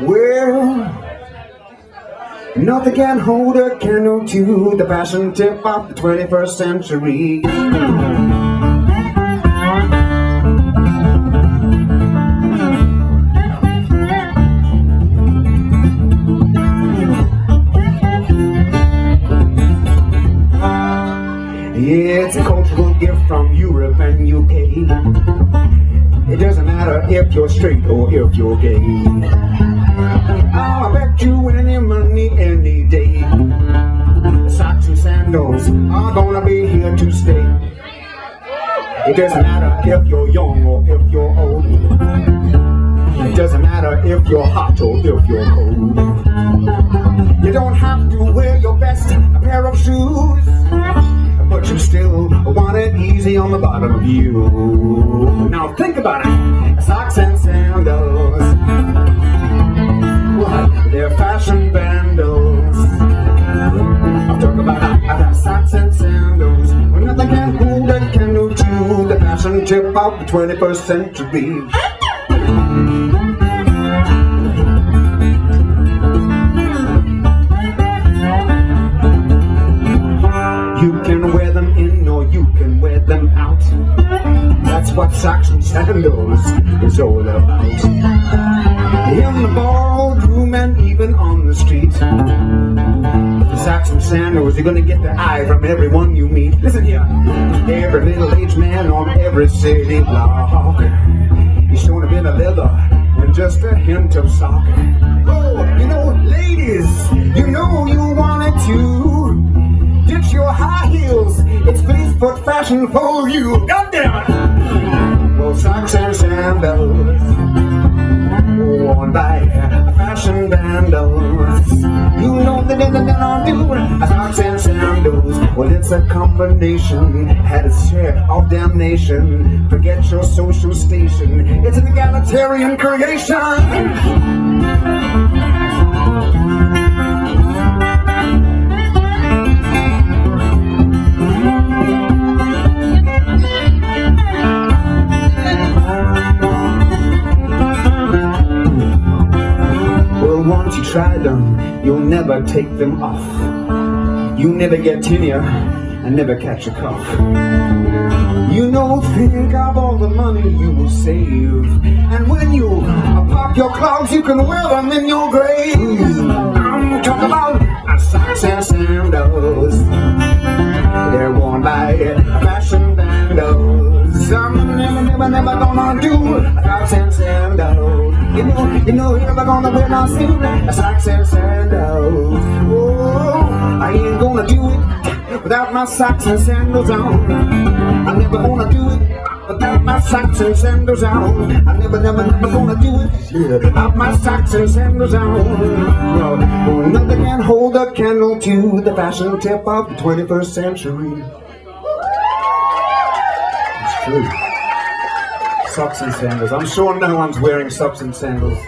Well, nothing can hold a candle to the fashion tip of the 21st century. It's a cultural gift from Europe and UK. It doesn't matter if you're straight or if you're gay. Oh, I bet you any money any day. Socks and sandals are gonna be here to stay. It doesn't matter if you're young or if you're old. It doesn't matter if you're hot or if you're cold. You don't have to wear your best pair of shoes but you still want it easy on the bottom of you. Now think about it. Socks and nothing can hold a candle to the fashion tip of the 21st century. You can wear them in or you can wear them out. That's what socks and sandals is all about. In the boardroom and even on the street. Sandals, you're gonna get the eye from everyone you meet. Listen here, every middle-aged man on every city block. He's showing a bit of leather and just a hint of sock. Oh, you know, ladies, you know you wanted to ditch your high heels. It's foot fashion for you. Goddamn! it! Well, socks and sandals worn by fashion vandals. Do socks and sandals. Well, it's a combination, had its share of damnation. Forget your social station. It's an egalitarian creation. Try them, you'll never take them off. You never get tenure and never catch a cough. You know, think of all the money you will save. And when you pop your clogs, you can wear them in your grave. Never, never, gonna do and sandals. You know, you know, you're never gonna wear no suit, and sandals. Oh, I ain't gonna do it without my socks and sandals on. I'm never gonna do it without my socks and sandals on. I never, never, never gonna do it without my socks and sandals on. No, nothing can hold a candle to the fashion tip of the 21st century. It's true. Socks and sandals. I'm sure no one's wearing socks and sandals.